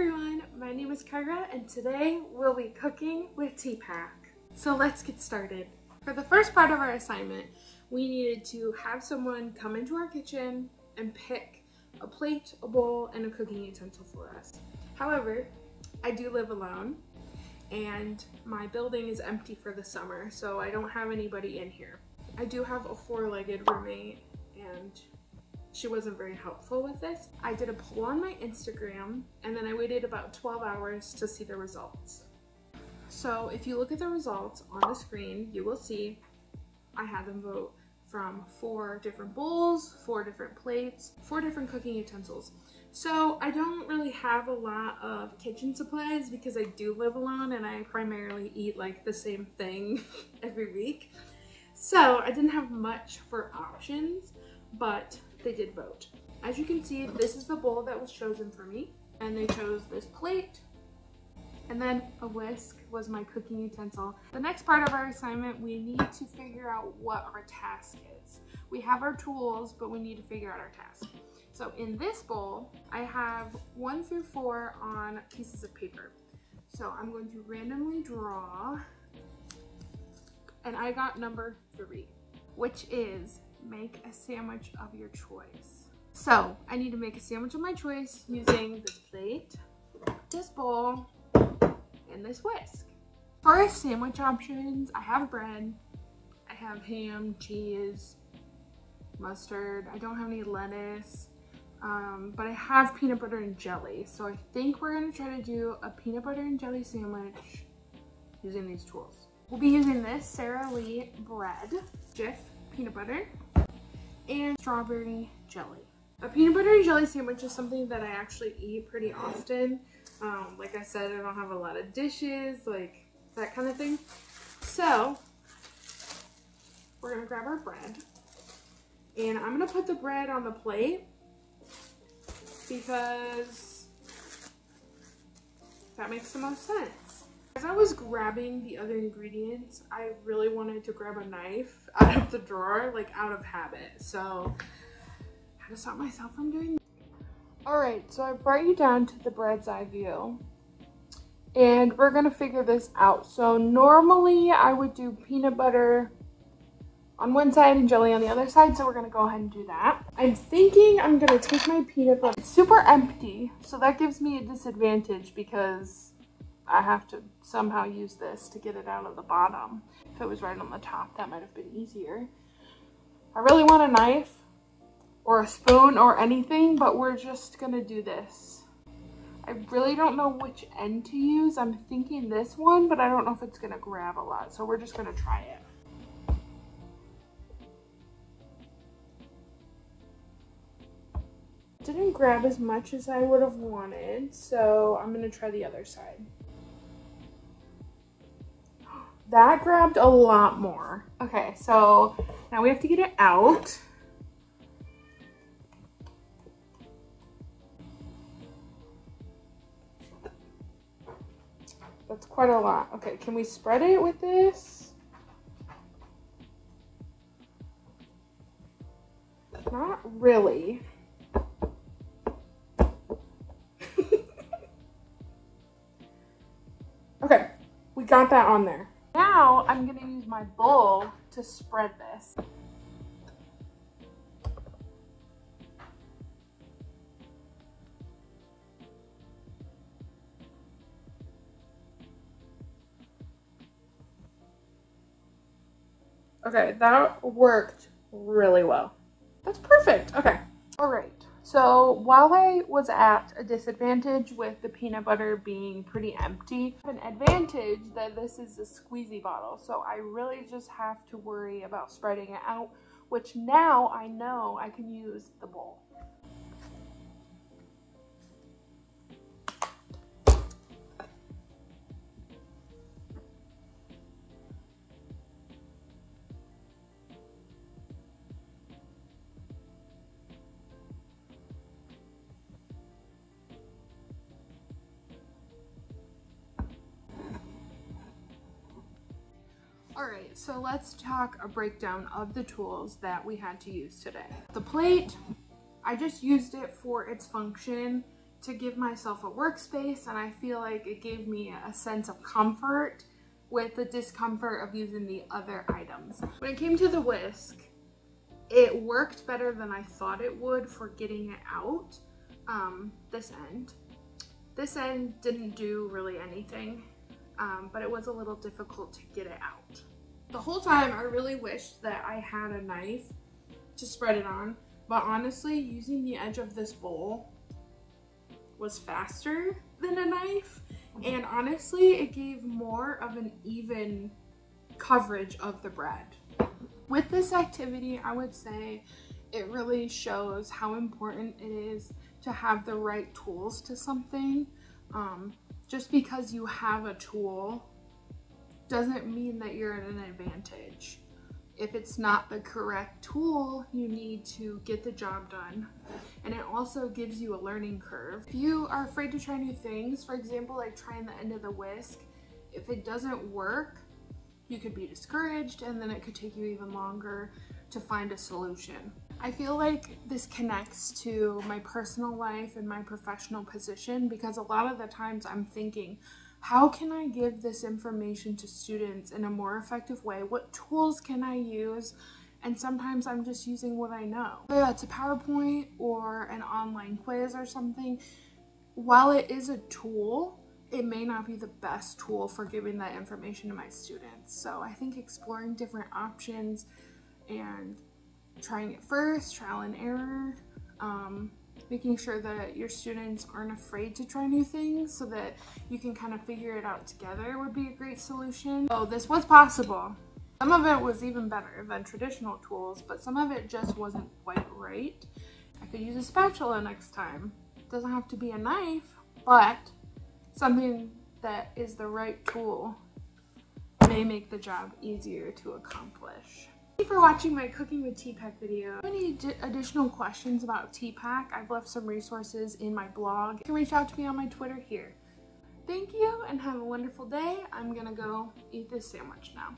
everyone, my name is Kyra and today we'll be cooking with TPACK. So let's get started. For the first part of our assignment, we needed to have someone come into our kitchen and pick a plate, a bowl, and a cooking utensil for us. However, I do live alone and my building is empty for the summer, so I don't have anybody in here. I do have a four-legged roommate and she wasn't very helpful with this. I did a poll on my Instagram and then I waited about 12 hours to see the results. So if you look at the results on the screen, you will see I had them vote from four different bowls, four different plates, four different cooking utensils. So I don't really have a lot of kitchen supplies because I do live alone and I primarily eat like the same thing every week. So I didn't have much for options, but they did vote. As you can see, this is the bowl that was chosen for me. And they chose this plate. And then a whisk was my cooking utensil. The next part of our assignment, we need to figure out what our task is. We have our tools, but we need to figure out our task. So in this bowl, I have one through four on pieces of paper. So I'm going to randomly draw, and I got number three, which is make a sandwich of your choice. So I need to make a sandwich of my choice using this plate, this bowl, and this whisk. For sandwich options, I have bread, I have ham, cheese, mustard, I don't have any lettuce, um, but I have peanut butter and jelly. So I think we're gonna try to do a peanut butter and jelly sandwich using these tools. We'll be using this Sara Lee bread, Jif peanut butter, and strawberry jelly. A peanut butter and jelly sandwich is something that I actually eat pretty often. Um, like I said, I don't have a lot of dishes, like that kind of thing. So, we're gonna grab our bread. And I'm gonna put the bread on the plate because that makes the most sense. As I was grabbing the other ingredients, I really wanted to grab a knife out of the drawer, like out of habit. So I had to stop myself from doing that. All right, so I brought you down to the bird's eye view and we're gonna figure this out. So normally I would do peanut butter on one side and jelly on the other side. So we're gonna go ahead and do that. I'm thinking I'm gonna take my peanut butter. It's super empty, so that gives me a disadvantage because I have to somehow use this to get it out of the bottom. If it was right on the top, that might have been easier. I really want a knife or a spoon or anything, but we're just gonna do this. I really don't know which end to use. I'm thinking this one, but I don't know if it's gonna grab a lot. So we're just gonna try it. didn't grab as much as I would have wanted, so I'm gonna try the other side. That grabbed a lot more. Okay, so now we have to get it out. That's quite a lot. Okay, can we spread it with this? Not really. okay, we got that on there. Now I'm gonna use my bowl to spread this. Okay, that worked really well. That's perfect. Okay. All right. So while I was at a disadvantage with the peanut butter being pretty empty, an advantage that this is a squeezy bottle. So I really just have to worry about spreading it out, which now I know I can use the bowl. All right, so let's talk a breakdown of the tools that we had to use today. The plate, I just used it for its function to give myself a workspace and I feel like it gave me a sense of comfort with the discomfort of using the other items. When it came to the whisk, it worked better than I thought it would for getting it out, um, this end. This end didn't do really anything, um, but it was a little difficult to get it out. The whole time I really wished that I had a knife to spread it on, but honestly, using the edge of this bowl was faster than a knife and honestly it gave more of an even coverage of the bread. With this activity I would say it really shows how important it is to have the right tools to something. Um, just because you have a tool doesn't mean that you're at an advantage if it's not the correct tool, you need to get the job done. And it also gives you a learning curve. If you are afraid to try new things, for example, like trying the end of the whisk, if it doesn't work, you could be discouraged and then it could take you even longer to find a solution. I feel like this connects to my personal life and my professional position because a lot of the times I'm thinking, how can I give this information to students in a more effective way? What tools can I use? And sometimes I'm just using what I know. Whether that's a PowerPoint or an online quiz or something, while it is a tool, it may not be the best tool for giving that information to my students. So I think exploring different options and trying it first, trial and error, um, making sure that your students aren't afraid to try new things so that you can kind of figure it out together would be a great solution. So this was possible. Some of it was even better than traditional tools, but some of it just wasn't quite right. I could use a spatula next time. It doesn't have to be a knife, but something that is the right tool may make the job easier to accomplish. Thank you for watching my Cooking with TPACK video. If you have any additional questions about TPACK, I've left some resources in my blog. You can reach out to me on my Twitter here. Thank you and have a wonderful day. I'm gonna go eat this sandwich now.